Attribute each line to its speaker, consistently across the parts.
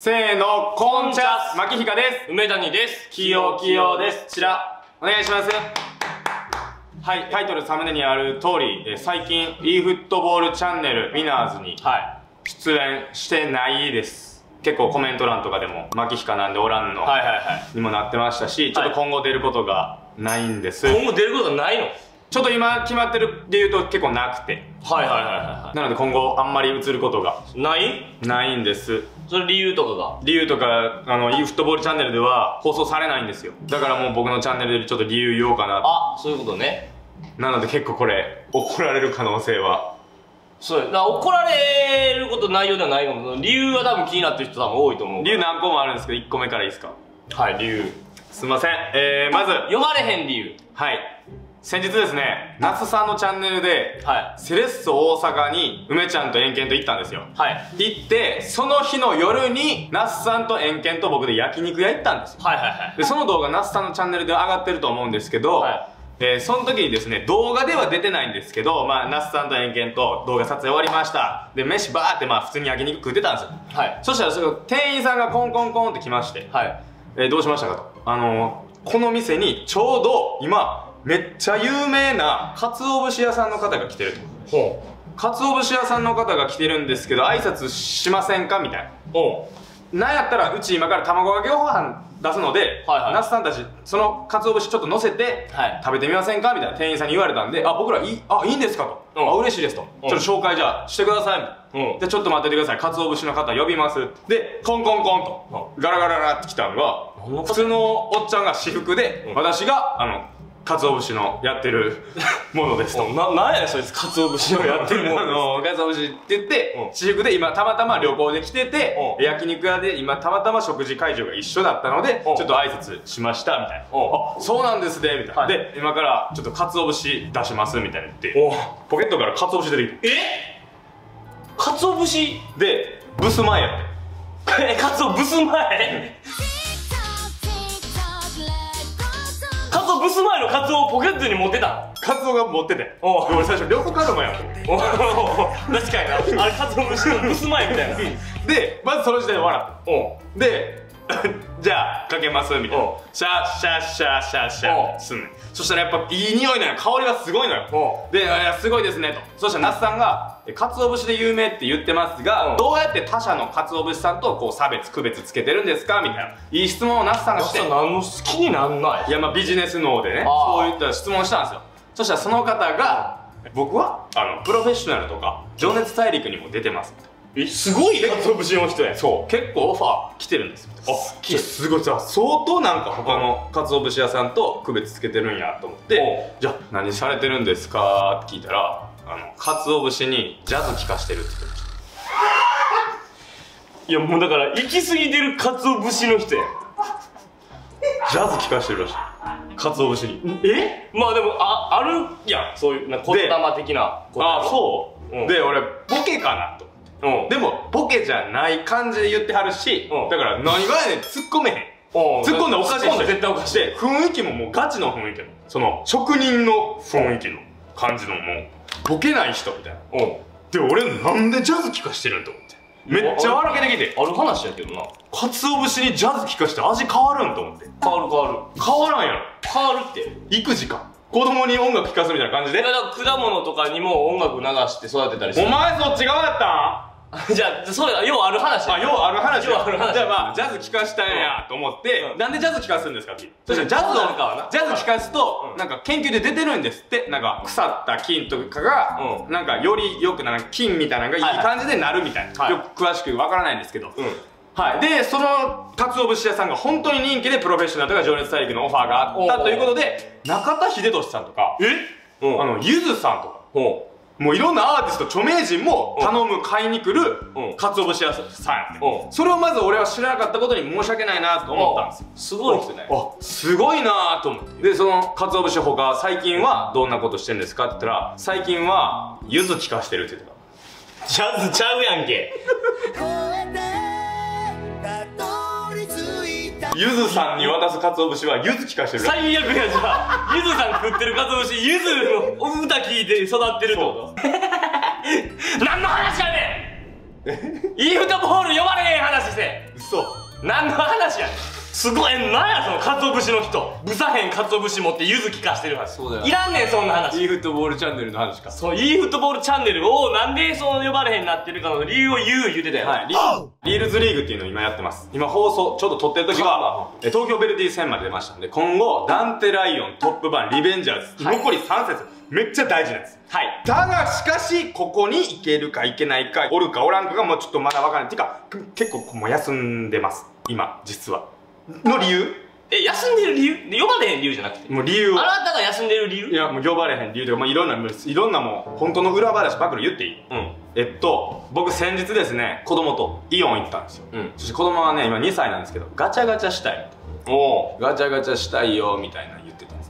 Speaker 1: せーの、コンチャス、牧ひかです。
Speaker 2: 梅谷です。
Speaker 1: きよきよです。こちら、お願いします。はい、タイトルサムネにある通り、えー最近、e フットボールチャンネル、ウィナーズに
Speaker 2: は
Speaker 1: 出演してないです。結構コメント欄とかでも、牧ひかなんでおらんの、
Speaker 2: い。はいはいはい。
Speaker 1: にもなってましたし、ちょっと今後出ることがないんです。
Speaker 2: 今後出ることないの？はい
Speaker 1: ちょっと今決まってるで言うと結構なくて。
Speaker 2: はいはいは
Speaker 1: なので今後あんまり映ることが
Speaker 2: い。ない？
Speaker 1: ないんです。
Speaker 2: それ理由とかが？
Speaker 1: 理由とか、あの、e フットボールチャンネルでは放送されないんですよ。だからもう僕のチャンネルでちょっと理由言おうかな。
Speaker 2: あ、そういうことね。
Speaker 1: なので結構これ、怒られる可能性は。
Speaker 2: そうや。だ怒られること内容ではないかも。理由は多分気になってる人多分多いと思う。
Speaker 1: 理由何個もあるんですけど、1個目からいいですか？
Speaker 2: はい、理由。
Speaker 1: すいません。えー、まず、
Speaker 2: 読まれへん理由。
Speaker 1: はい。先日ですね、那須さんのチャンネルで、
Speaker 2: は
Speaker 1: セレッソ大阪に梅ちゃんと円ンと行ったんですよ。
Speaker 2: い。はい。
Speaker 1: 行って、その日の夜に、那須さんと円ンと僕で焼肉屋行ったんですよ。
Speaker 2: はいはいはい。
Speaker 1: で、その動画、那須さんのチャンネルで上がってると思うんですけど、
Speaker 2: はい
Speaker 1: えーその時にですね、動画では出てないんですけど、まあ、那須さんと円ンと動画撮影終わりました。で、飯バーって、まあ、普通に焼肉食ってたんですよ。
Speaker 2: はい。
Speaker 1: そしたら、その店員さんがコンコンコンって来まして、
Speaker 2: はい。
Speaker 1: えーどうしましたかと。あのーこの店にちょうど今、めっちゃ有名な鰹節屋さんの方が来てると。
Speaker 2: ほ
Speaker 1: 鰹節屋さんの方が来てるんですけど、挨拶しませんか？みたいな。
Speaker 2: う。ほ
Speaker 1: なんやったら、うち今から卵かけご飯出すので、
Speaker 2: はいはい
Speaker 1: 那須さんたち、その鰹節ちょっと乗せて、
Speaker 2: はい
Speaker 1: 食べてみませんか？みたいな店員さんに言われたんで、あ、僕らいい、あ、いいんですか？と。
Speaker 2: うん
Speaker 1: あ、嬉しいですと。
Speaker 2: うん
Speaker 1: ちょっと紹介じゃあしてください、みたいな。
Speaker 2: うん
Speaker 1: で、ちょっと待っててください。鰹節の方呼びます。で、コンコンコンと、ガラガラガラって来たのが、普通のおっちゃんが私服で、
Speaker 2: うん
Speaker 1: 私が、あの、鰹節のやってる ものですと。
Speaker 2: う。な、なんやそいつ、鰹節をやってる も
Speaker 1: あ
Speaker 2: ん。
Speaker 1: の、鰹節って言って
Speaker 2: うん、
Speaker 1: 私服で今たまたま旅行で来てて
Speaker 2: う、ん
Speaker 1: 焼肉屋で今たまたま食事会場が一緒だったので、ち
Speaker 2: うん
Speaker 1: ょっと挨拶しました、みたいな。
Speaker 2: うん
Speaker 1: あ、そうなんですね、みたいな。
Speaker 2: はい
Speaker 1: で、今からちょっと鰹節出します、みたいな言って、
Speaker 2: お
Speaker 1: ポケットから鰹節出てきて。
Speaker 2: え？鰹節？
Speaker 1: で、ブス前やって。
Speaker 2: え、鰹ブス前？鰹ブス前の鰹をポケットに持ってた
Speaker 1: 鰹が持ってて。
Speaker 2: お
Speaker 1: 俺最初両方カードもやんと思って。
Speaker 2: お確かにな。あれ鰹節のブス前みたいな。
Speaker 1: で、まずその時点で笑っ
Speaker 2: おう
Speaker 1: た。で、じゃあ、かけます、みたいな。シャッシャッシャッシャッシャッすんねん。そしたらやっぱいい匂いなのよ。香りがすごいのよ。
Speaker 2: お
Speaker 1: で、すごいですねと。そしたら那須さんが、え鰹節で有名って言ってますが、
Speaker 2: うん
Speaker 1: どうやって他社の鰹節さんとこう差別、区別つけてるんですか？みたいな。いい質問を那須さんがして。
Speaker 2: 何の好きになんない
Speaker 1: いや、まあビジネス脳でね、そういった質問したんですよ。そしたらその方が、僕は、あの、プロフェッショナルとか、情熱大陸にも出てます。
Speaker 2: え、すごい鰹節の人や
Speaker 1: そう、結構オファー来てるんですよ。あ、すごい、じゃあ相当なんか他の鰹節屋さんと区別つけてるんやと思って、じゃあ何されてるんですか？って聞いたら、あの、鰹節にジャズ聴かしてるって言ってました。
Speaker 2: いや、もうだから、行き過ぎてる鰹節の人や。
Speaker 1: ジャズ聴かしてるらしい。鰹節に。
Speaker 2: え？まあでも、あ、あるやん。そういう、な言霊的なことやろ。
Speaker 1: あ、そう、
Speaker 2: うん
Speaker 1: で、俺、ボケかなと。
Speaker 2: うん。
Speaker 1: でも、ボケじゃない感じで言ってはるし、
Speaker 2: うん
Speaker 1: だから何がやねん突っ込めへん。
Speaker 2: うん
Speaker 1: 突っ込んだらおかしい
Speaker 2: 突っ込んだら絶対おかしい。
Speaker 1: で、雰囲気ももうガチの雰囲気の。その、職人の雰囲気の感じのもう、ボケない人みたいな。
Speaker 2: うん。
Speaker 1: で、俺なんでジャズ聴かしてるんと思って。めっちゃ笑けてきて、
Speaker 2: ある話やけどな。
Speaker 1: 鰹節にジャズ聴かして味変わるんと思って。
Speaker 2: 変わる変わる。
Speaker 1: 変わらんやろ。
Speaker 2: 変わるって。
Speaker 1: 育児か。子供に音楽聴かすみたいな感じで。
Speaker 2: だから果物とかにも音楽流して育てたりする。
Speaker 1: お前そっち側やった？
Speaker 2: じゃあ、そうや、要はある話
Speaker 1: んあ、ようある話。
Speaker 2: ようある話。
Speaker 1: じゃあまあ、ジャズ聴かしたん。やと思って、
Speaker 2: うん。
Speaker 1: なんでジャズ聴かすんですかって。そしたらジャズを、ジャズ聴かすと
Speaker 2: う、ん。
Speaker 1: なんか研究で出てるんですって。なんか腐った菌とかが、
Speaker 2: う
Speaker 1: なんかよりよくな菌みたいなのがいい感じでなるみたいな。
Speaker 2: はい。
Speaker 1: よく詳しくわからないんですけど。
Speaker 2: うん。
Speaker 1: はい。で、その、鰹節屋さんが本当に人気でプロフェッショナルとか情熱大陸のオファーがあったということで、中田秀俊さんとか、
Speaker 2: え？うん。
Speaker 1: あの、ゆずさんとか、
Speaker 2: ほ
Speaker 1: もういろんなアーティスト、著名人も
Speaker 2: うん
Speaker 1: 頼む、買いに来る
Speaker 2: うん、
Speaker 1: 鰹節屋さんやって
Speaker 2: うん
Speaker 1: それをまず俺は知らなかったことに申し訳ないなと思ったんですよ。
Speaker 2: すごい人ね。
Speaker 1: あ、すごいなと思って。で、その、鰹節ほか、最近はどんなことしてんですかって言ったら、最近は、ゆず聞かしてるって言ってた。
Speaker 2: ジャズちゃうやんけ。
Speaker 1: ゆずさんに渡す鰹節は、ゆず聞かしてる。
Speaker 2: 最悪やじゃあ、ゆずさん食ってる鰹節、ゆずの歌聞いて育ってるってこと何の話やねん！イーフットボール呼ばれへん話して。
Speaker 1: 嘘。
Speaker 2: 何の話やねんすごいなんやその鰹節の人。ブサへん鰹節持って柚子聞かしてる話。
Speaker 1: そうだよ。
Speaker 2: いらんねんそんな話。
Speaker 1: e フットボールチャンネルの話か。
Speaker 2: そう、いいフットボールチャンネルをなんでそう呼ばれへんなってるかの理由を言う言うてたよ。
Speaker 1: はい、リウィナーズリーグっていうのを今やってます。今放送ちょっと撮ってる時はえ東京ヴェルディ戦まで出ましたんで今後ダンデライオントップ版リベンジャーズ、
Speaker 2: はい。
Speaker 1: 残り3節。めっちゃ大事なんです
Speaker 2: はい。
Speaker 1: だがしかしここに行けるか行けないかおるかおらんかがもうちょっとまだ分からないっていうかく結構もう休んでます。今実はの理由？
Speaker 2: え、休んでる理由？呼ばれへん理由じゃなくて。
Speaker 1: もう理由を。
Speaker 2: あなたが休んでる理由？
Speaker 1: いやもう呼ばれへん理由とか、まあ、いろんないろんなもう本当の裏話暴露言っていい。
Speaker 2: うん。
Speaker 1: えっと僕先日ですね子供と。イオン行ったんですよ、
Speaker 2: うん。
Speaker 1: そして子供はね今2歳なんですけどガチャガチャしたい。
Speaker 2: お
Speaker 1: ガチャガチャしたいよみたいな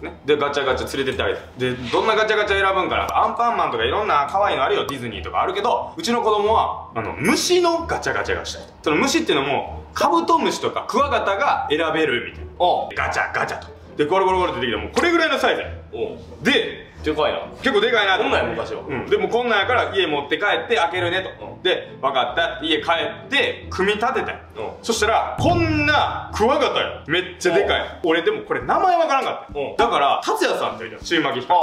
Speaker 1: ですね。でガチャガチャ連れてってあげて。でどんなガチャガチャ選ぶんかな。アンパンマンとかいろんな可愛いのあるよディズニーとかあるけどうちの子供はあの虫のガチャガチャがしたい。その虫っていうのもカブトムシとかクワガタが選べるみたいな。
Speaker 2: お
Speaker 1: ガチャガチャと。でゴロゴロゴロって出てきたもうこれぐらいのサイズで
Speaker 2: でかいな。
Speaker 1: 結構でかいな。
Speaker 2: こんなんや昔は。
Speaker 1: うん、でもこんなんやから家持って帰って開けるねと、
Speaker 2: うん。
Speaker 1: で分かった。家帰って組み立てたよ、
Speaker 2: うん。
Speaker 1: そしたらこんなクワガタよ。めっちゃでかい。俺でもこれ名前分からんかった、
Speaker 2: うん。
Speaker 1: だから達也さんって言うじゃん中巻き光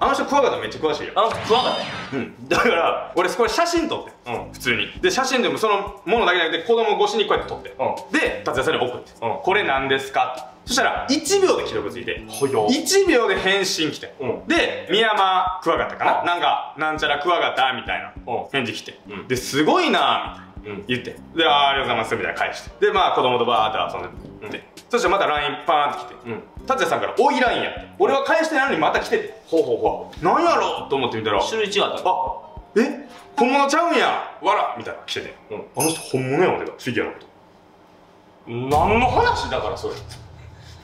Speaker 2: あ
Speaker 1: あの人クワガタめっちゃ詳しいよ。
Speaker 2: あ。あの人クワガタや。
Speaker 1: うん、だから俺これ写真撮って、
Speaker 2: うん。
Speaker 1: 普通に。で写真でもそのものだけじゃなくて子供越しにこうやって撮って、
Speaker 2: う
Speaker 1: で達也さんに送って、
Speaker 2: うん。
Speaker 1: これ何ですか？そしたら1秒で記録ついて。
Speaker 2: ほよ
Speaker 1: 1秒で返信来て、
Speaker 2: うん。
Speaker 1: で宮山クワガタかな、
Speaker 2: うん。
Speaker 1: なんかなんちゃらクワガタみたいな
Speaker 2: うん。
Speaker 1: 返事来て、
Speaker 2: うん。
Speaker 1: ですごいなみたいな
Speaker 2: うん。
Speaker 1: 言って。であーありがとうございますみたいな返して。でまあ子供とバーって遊んでて、そしたらまた LINE パーンって来て、
Speaker 2: うん。
Speaker 1: 達也さんから「おい LINE や」って俺は返してないのにまた来てて。
Speaker 2: ほうほうほ
Speaker 1: なんやろ？うと思ってみたら。
Speaker 2: 種類違った。
Speaker 1: あえ？本物ちゃうんや。わらみたいなの来てて、
Speaker 2: うん。
Speaker 1: あの人本物や思ってたフィギュアのこと。
Speaker 2: 何の話だからそれ。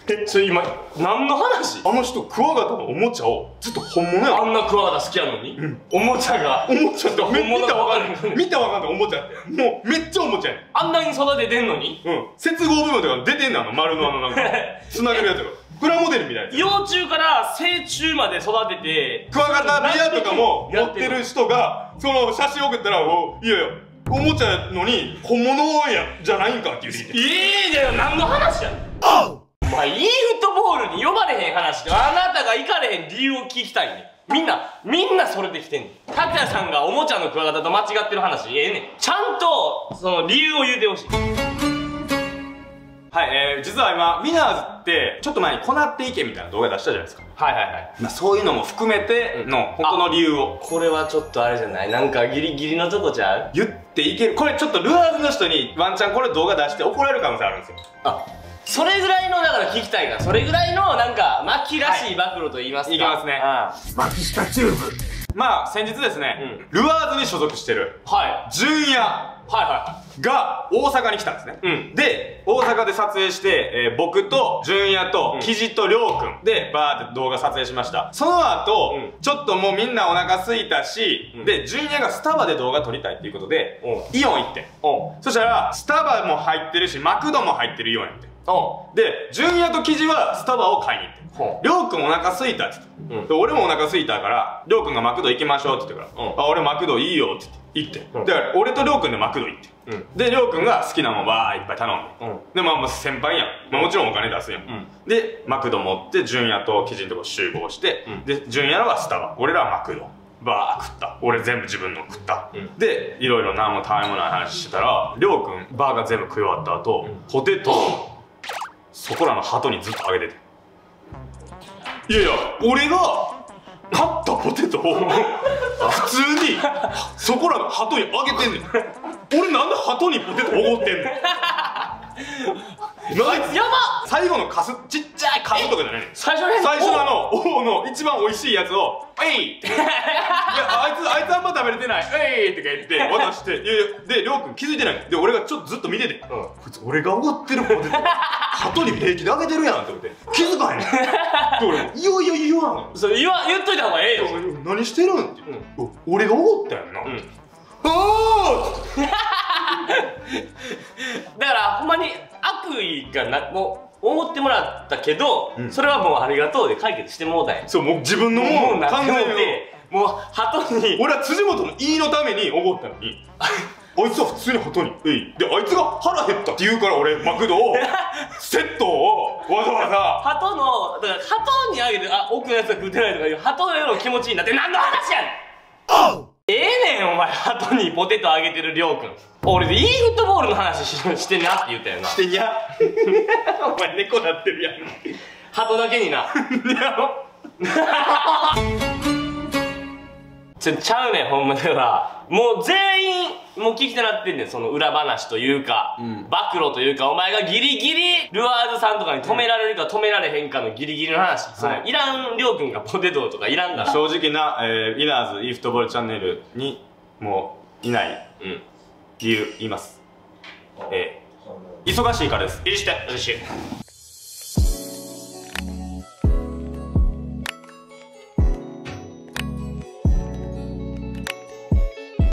Speaker 2: え、それ今、何の話？
Speaker 1: あの人クワガタのおもちゃをずっと本物や
Speaker 2: あんなクワガタ好きやのに、
Speaker 1: ん。
Speaker 2: おもちゃが
Speaker 1: おもちゃって
Speaker 2: 本物が
Speaker 1: らわかる
Speaker 2: わかる
Speaker 1: 見たらわかんないおもちゃって。もうめっちゃおもちゃやね
Speaker 2: あんなに育ててんのに？
Speaker 1: んうん。接合部分とか出てんのあの丸のあのなんか。つなげるやつがプラモデルみたいな
Speaker 2: 幼虫から成虫まで育てて
Speaker 1: クワガタビアとかも持
Speaker 2: や
Speaker 1: ってる人がその写真送ったらおいやいやおもちゃやのに本物やじゃないんかって言って
Speaker 2: いいじゃん何の話やねんお前いいフットボールに呼ばれへん話であなたが行かれへん理由を聞きたいね。んみんなみんなそれで来てんねん。拓也さんがおもちゃのクワガタと間違ってる話ええねん。ちゃんとその理由を言うてほしい。
Speaker 1: はい、えー、実は今ウィナーズってちょっと前に「こなっていけ」みたいな動画出したじゃないですか、
Speaker 2: はいはいはい。
Speaker 1: まあ、そういうのも含めての本当の理由を。
Speaker 2: これはちょっとあれじゃない？なんかギリギリのとこちゃう？
Speaker 1: 言っていける。これちょっとルアーズの人にワンチャンこれ動画出して怒られる可能性あるんですよ。
Speaker 2: あそれぐらいのだから聞きたいからそれぐらいのなんかマッキーらしい暴露と言いますか、
Speaker 1: い。きますね。
Speaker 2: あ
Speaker 3: 巻き下チューブ。
Speaker 1: まあ先日ですね、ルアーズに所属してる。
Speaker 2: あはい。
Speaker 1: 純也。
Speaker 2: はいは
Speaker 1: が大阪に来たんですね、
Speaker 2: うん。
Speaker 1: で大阪で撮影して、えー僕と純也と
Speaker 2: うん。
Speaker 1: キジとりょうくん。でバーって動画撮影しました。その後、
Speaker 2: うん。
Speaker 1: ちょっともうみんなお腹空いたし、
Speaker 2: うん。
Speaker 1: で純也がスタバで動画撮りたいっていうことで
Speaker 2: う
Speaker 1: イオン行って。そしたらスタバも入ってるしマクドも入ってるイオンやって。
Speaker 2: お
Speaker 1: で純也とキジはスタバを買いに行って
Speaker 2: ほ
Speaker 1: りょうくんお腹空いたって言って、
Speaker 2: うん。
Speaker 1: で俺もお腹空いたからりょうくんがマクド行きましょうって言ってから、
Speaker 2: うん。
Speaker 1: あ俺マクドいいよって言って行って、
Speaker 2: うん。
Speaker 1: で俺とりょうくんでマクド行って、
Speaker 2: うん。
Speaker 1: でりょうくんが好きなもんわーいっぱい頼んで、
Speaker 2: うん。
Speaker 1: でまあまあ先輩やん、まあ、もちろんお金出すやん、
Speaker 2: ん。
Speaker 1: でマクド持って純也とキジのとこ集合して、
Speaker 2: うん。
Speaker 1: で純也のはスタバ。俺らはマクド。バー食った。俺全部自分の食った、
Speaker 2: うん。
Speaker 1: でいろいろ何もたわいもない話してたらりょうくんバーが全部食い終わった後、
Speaker 2: うん。
Speaker 1: ポテトをそこらの鳩にずっとあげてて。いやいや俺が買ったポテトを 普通にそこらの鳩にあげてんねん。俺なんで鳩にポテトおごってんの
Speaker 2: やば
Speaker 1: 最後のカスちっちゃいカスとかじゃない
Speaker 2: 最初の
Speaker 1: 最初のあの王の一番美味しいやつを「えい!」っていやあいつあいつあんま食べれてない「えい!」って言って 渡して。いやいやでりょうくん気づいてない。で俺がちょっとずっと見てて。
Speaker 2: うん。
Speaker 1: こいつ俺がおごってるポテト鳩に平気であげてるやんって思って。気づかへんねん。で俺も「いやいや言わん」
Speaker 2: それ言わ言っといた方がええよ。
Speaker 1: 何してるんって。言って、お俺がおごったやんな、
Speaker 2: ん。
Speaker 1: ああ
Speaker 2: だからほんまになもう思ってもらったけど、
Speaker 1: うん。
Speaker 2: それはもうありがとうで解決してもうたん。や
Speaker 1: そうもう自分のもう
Speaker 2: もうなってもう
Speaker 1: 完全に
Speaker 2: てもう鳩に。
Speaker 1: 俺は辻元の言いのためにおごったのに あいつは普通に鳩に「えい」であいつが腹減ったって言うから俺マクドを セットをわざわざ。
Speaker 2: 鳩のだから鳩にあげてあ奥のやつが食うてないとかいう鳩のような気持ちになって何の話やねんええねんお前鳩にポテトあげてるりょうくん。俺でいいフットボールの話ししてんなって言ったよな。
Speaker 1: してにゃ
Speaker 2: お前猫なってるやん。鳩だけにな。ちょちゃうねんほんまだからもう全員もう聞きたなってんねんその裏話というか、
Speaker 1: ん。
Speaker 2: 暴露というかお前がギリギリルアーズさんとかに止められるか止められへんかのギリギリの話、そのいらんりょうくんがポテトとかいらんだろ
Speaker 1: 正直な、えー、イナーズイーフットボールチャンネルにもういない
Speaker 2: うん。
Speaker 1: 理由言います。えー、忙しいからです。
Speaker 2: 許して許して